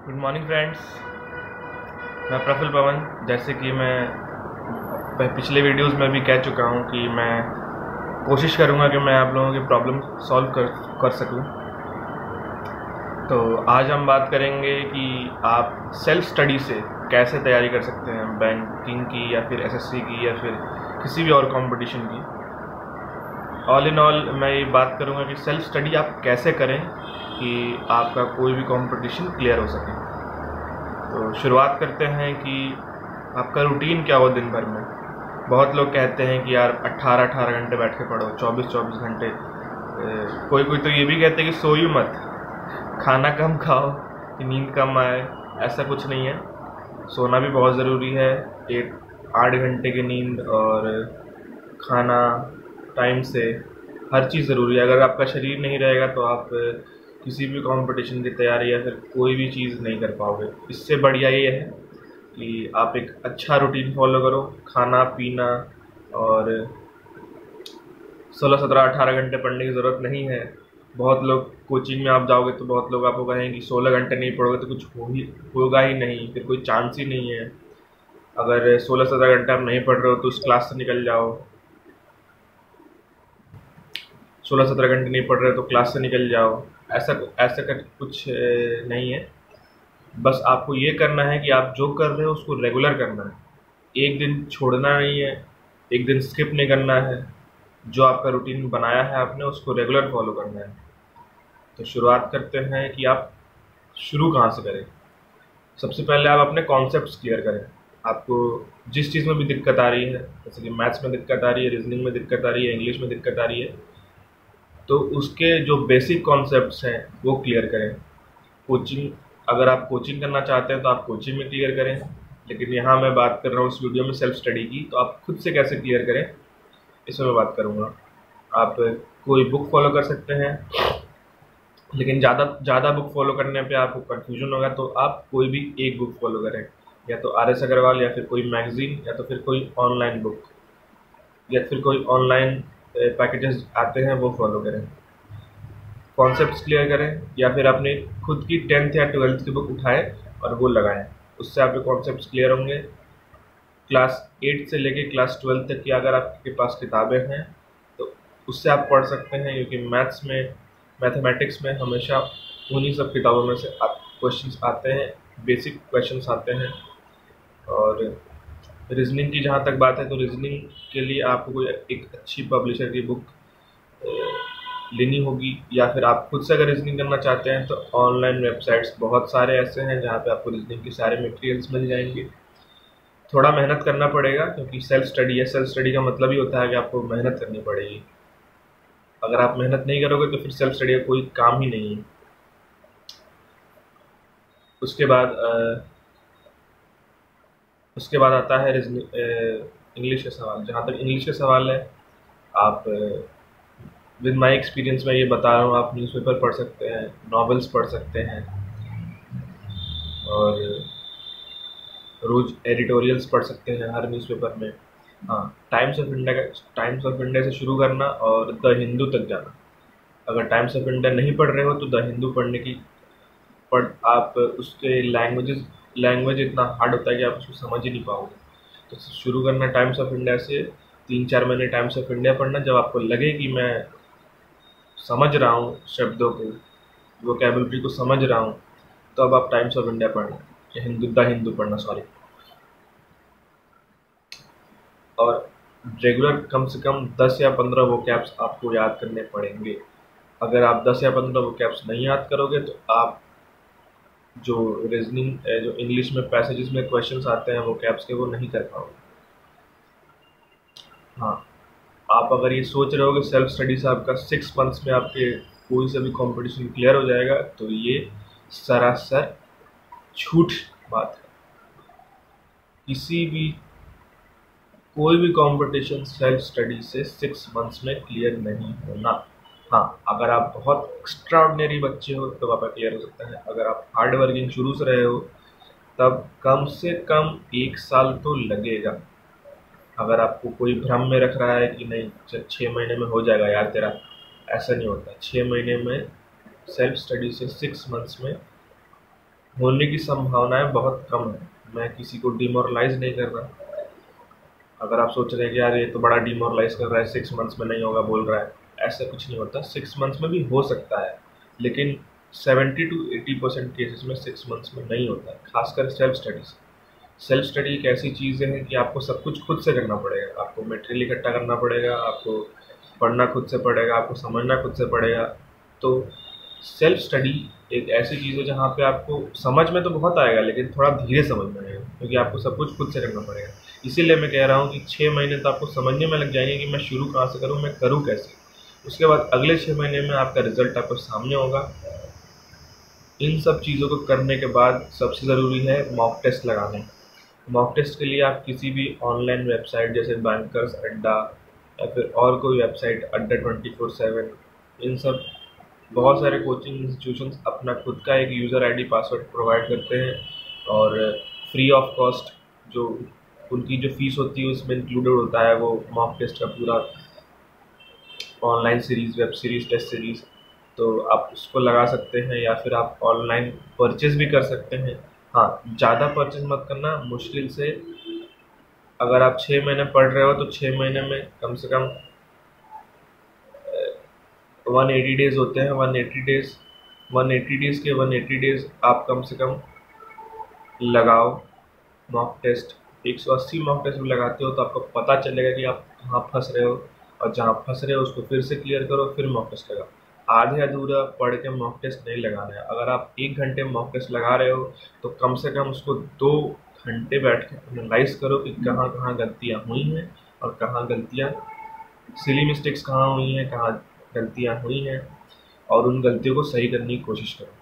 Good morning friends मैं प्रफुल पवन, जैसे कि मैं पिछले वीडियोस में भी कह चुका हूँ कि मैं कोशिश करूँगा कि मैं आप लोगों की प्रॉब्लम सॉल्व कर कर सकूँ। तो आज हम बात करेंगे कि आप सेल्फ स्टडी से कैसे तैयारी कर सकते हैं बैंकिंग की या फिर एसएससी की या फिर किसी भी और कंपटीशन की। ऑल इन ऑल मैं ये बात करूँगा कि सेल्फ स्टडी आप कैसे करें कि आपका कोई भी कंपटीशन क्लियर हो सके। तो शुरुआत करते हैं कि आपका रूटीन क्या हो दिन भर में? बहुत लोग कहते हैं कि यार 18 18 घंटे बैठ के पढ़ो 24 24 घंटे। कोई कोई तो ये भी कहते हैं कि सोई मत। खाना कम खाओ, कि नींद कम आए, ऐसा कुछ नहीं है। सोना भी बहुत ज़रूरी है। एक आठ घंटे की नींद और खाना टाइम से हर चीज़ ज़रूरी है। अगर आपका शरीर नहीं रहेगा तो आप किसी भी कंपटीशन की तैयारी या फिर कोई भी चीज़ नहीं कर पाओगे। इससे बढ़िया ये है कि आप एक अच्छा रूटीन फॉलो करो। खाना, पीना और सोलह सत्रह अठारह घंटे पढ़ने की ज़रूरत नहीं है। बहुत लोग कोचिंग में आप जाओगे तो बहुत लोग आपको कहेंगे कि सोलह घंटे नहीं पढ़ोगे तो कुछ हो ही, होगा ही नहीं, फिर कोई चांस ही नहीं है। अगर सोलह सत्रह घंटे आप नहीं पढ़ रहे हो तो उस क्लास से निकल जाओ। सोलह सत्रह घंटे नहीं पढ़ रहे तो क्लास से निकल जाओ। ऐसा ऐसा कर, कुछ नहीं है। बस आपको ये करना है कि आप जो कर रहे हो, उसको रेगुलर करना है। एक दिन छोड़ना नहीं है, एक दिन स्किप नहीं करना है। जो आपका रूटीन बनाया है आपने, उसको रेगुलर फॉलो करना है। तो शुरुआत करते हैं कि आप शुरू कहाँ से करें। सबसे पहले आप अपने कॉन्सेप्ट्स क्लियर करें। आपको जिस चीज़ में भी दिक्कत आ रही है, जैसे कि मैथ्स में दिक्कत आ रही है रीजनिंग में दिक्कत आ रही है इंग्लिश में दिक्कत आ रही है तो उसके जो बेसिक कॉन्सेप्ट हैं, वो क्लियर करें। कोचिंग अगर आप कोचिंग करना चाहते हैं तो आप कोचिंग में क्लियर करें। लेकिन यहाँ मैं बात कर रहा हूँ इस वीडियो में सेल्फ स्टडी की तो आप खुद से कैसे क्लियर करें, इसमें मैं बात करूँगा। आप कोई बुक फॉलो कर सकते हैं, लेकिन ज़्यादा ज़्यादा बुक फॉलो करने पे आपको कन्फ्यूज़न होगा तो आप कोई भी एक बुक फॉलो करें। या तो आर एस अग्रवाल या फिर कोई मैगज़ीन या तो फिर कोई ऑनलाइन बुक या फिर कोई ऑनलाइन पैकेजेस आते हैं, वो फॉलो करें। कॉन्सेप्ट क्लियर करें, या फिर अपनी खुद की टेंथ या ट्वेल्थ की बुक उठाएँ और वो लगाएँ। उससे आपके कॉन्सेप्ट क्लियर होंगे। क्लास एट से लेके क्लास ट्वेल्थ तक की अगर आपके पास किताबें हैं तो उससे आप पढ़ सकते हैं, क्योंकि मैथ्स में मैथमेटिक्स में हमेशा उन्हीं सब किताबों में से आप क्वेश्चंस आते हैं बेसिक क्वेश्चंस आते हैं। और रीजनिंग की जहाँ तक बात है तो रीजनिंग के लिए आपको कोई एक अच्छी पब्लिशर की बुक लेनी होगी, या फिर आप खुद से अगर रीजनिंग करना चाहते हैं तो ऑनलाइन वेबसाइट्स बहुत सारे ऐसे हैं जहाँ पे आपको रीजनिंग के सारे मटेरियल्स मिल जाएँगे। थोड़ा मेहनत करना पड़ेगा, क्योंकि सेल्फ स्टडी है। सेल्फ स्टडी का मतलब ही होता है कि आपको मेहनत करनी पड़ेगी। अगर आप मेहनत नहीं करोगे तो फिर सेल्फ स्टडी का कोई काम ही नहीं है। उसके बाद उसके बाद आता है इंग्लिश का सवाल। जहाँ तक इंग्लिश का सवाल है, आप विद माय एक्सपीरियंस मैं ये बता रहा हूँ, आप न्यूज़पेपर पढ़ सकते हैं नॉवेल्स पढ़ सकते हैं, और रोज एडिटोरियल्स पढ़ सकते हैं हर न्यूज़पेपर में। हाँ टाइम्स ऑफ़ इंडिया का टाइम्स ऑफ़ इंडिया से शुरू करना और द हिंदू तक जाना। अगर टाइम्स ऑफ़ इंडिया नहीं पढ़ रहे हो तो द हिंदू पढ़ने की, पढ़, आप उसके लैंग्वेजेस लैंग्वेज इतना हार्ड होता है कि आप उसको समझ ही नहीं पाओगे। तो शुरू करना टाइम्स ऑफ़ इंडिया से तीन चार महीने टाइम्स ऑफ़ इंडिया पढ़ना, जब आपको लगे कि मैं समझ रहा हूँ शब्दों को वोकेबलरी को समझ रहा हूँ तो अब आप टाइम्स ऑफ़ इंडिया पढ़ना, या हिंदू, द हिंदू पढ़ना सॉरी और रेगुलर कम से कम दस या पंद्रह वो कैप्स आपको याद करने पड़ेंगे। अगर आप दस या पंद्रह वो कैप्स नहीं याद करोगे तो आप जो रीजनिंग जो इंग्लिश में पैसेजेस में क्वेश्चंस आते हैं, वो कैप्स के, वो नहीं कर पाओगे। हाँ। आप अगर ये सोच रहे हो कि सेल्फ स्टडी से आपका सिक्स मंथ्स में आपके कोई सा भी कंपटीशन क्लियर हो जाएगा तो ये सरासर झूठ बात है। किसी भी, कोई भी कंपटीशन सेल्फ स्टडी से सिक्स मंथ्स में क्लियर नहीं होना। हाँ अगर आप बहुत एक्स्ट्राऑर्डिनरी बच्चे हो, तब आपका क्लियर हो सकता है। अगर आप हार्ड वर्किंग शुरू से रहे हो, तब कम से कम एक साल तो लगेगा। अगर आपको कोई भ्रम में रख रहा है कि नहीं छः महीने में हो जाएगा, यार तेरा, ऐसा नहीं होता। छः महीने में सेल्फ स्टडी से सिक्स मंथ्स में होने की संभावनाएँ बहुत कम है। मैं किसी को डिमोरलाइज नहीं कर रहा। अगर आप सोच रहे हैं कि यार ये तो बड़ा डिमोरलाइज कर रहा है सिक्स मंथ्स में नहीं होगा, बोल रहा है ऐसा कुछ नहीं होता। सिक्स मंथ्स में भी हो सकता है, लेकिन seventy two eighty percent cases में सिक्स मंथ्स में नहीं होता है खासकर सेल्फ स्टडीज़ सेल्फ स्टडी एक ऐसी चीज़ है कि आपको सब कुछ खुद से करना पड़ेगा। आपको मटेरियल इकट्ठा करना पड़ेगा, आपको पढ़ना खुद से पड़ेगा, आपको समझना खुद से पड़ेगा। तो सेल्फ स्टडी एक ऐसी चीज़ है जहाँ पे आपको समझ में तो बहुत आएगा, लेकिन थोड़ा धीरे समझ में आएगा, क्योंकि आपको सब कुछ खुद से करना पड़ेगा। इसीलिए मैं कह रहा हूँ कि छः महीने तो आपको समझने में लग जाएँगे कि मैं शुरू कहाँ से करूँ, मैं करूँ कैसे? उसके बाद अगले छः महीने में आपका रिज़ल्ट आपको सामने होगा। इन सब चीज़ों को करने के बाद सबसे ज़रूरी है मॉक टेस्ट लगाने। मॉक टेस्ट के लिए आप किसी भी ऑनलाइन वेबसाइट जैसे बैंकर्स अड्डा या फिर और कोई वेबसाइट अड्डा ट्वेंटी फोर सेवन इन सब बहुत सारे कोचिंग इंस्टीट्यूशंस अपना खुद का एक यूज़र आईडी पासवर्ड प्रोवाइड करते हैं और फ्री ऑफ़ कॉस्ट जो उनकी जो फ़ीस होती है उसमें इंक्लूडेड होता है वो मॉक टेस्ट का पूरा online series web series test series तो आप उसको लगा सकते हैं या फिर आप ऑनलाइन परचेज भी कर सकते हैं। हाँ ज़्यादा परचेज मत करना, मुश्किल से अगर आप छः महीने पढ़ रहे हो तो छः महीने में कम से कम वन एटी डेज़ होते हैं one eighty days one eighty days के वन एटी डेज़ आप कम से कम लगाओ। मॉक टेस्ट एक सौ अस्सी मॉक टेस्ट भी लगाते हो तो आपको पता चलेगा कि आप कहाँ फंस रहे हो। और जहाँ फंस रहे हो, उसको फिर से क्लियर करो, फिर मॉक टेस्ट लगाओ। आधे अधूरा पढ़ के मॉक टेस्ट नहीं लगाना है। अगर आप एक घंटे मॉक टेस्ट लगा रहे हो तो कम से कम उसको दो घंटे बैठ के एनालाइज करो कि कहाँ कहाँ गलतियाँ हुई हैं और कहाँ गलतियाँ सिली मिस्टेक्स कहाँ हुई हैं, कहाँ गलतियाँ हुई हैं और उन गलतियों को सही करने की कोशिश करो।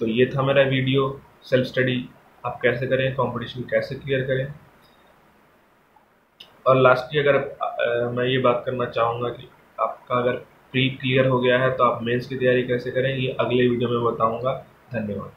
तो ये था मेरा वीडियो सेल्फ स्टडी आप कैसे करें कंपटीशन कैसे क्लियर करें। और लास्टली अगर आ, मैं ये बात करना चाहूँगा कि आपका अगर प्री क्लियर हो गया है तो आप मेंस की तैयारी कैसे करें ये अगले वीडियो में बताऊँगा। धन्यवाद।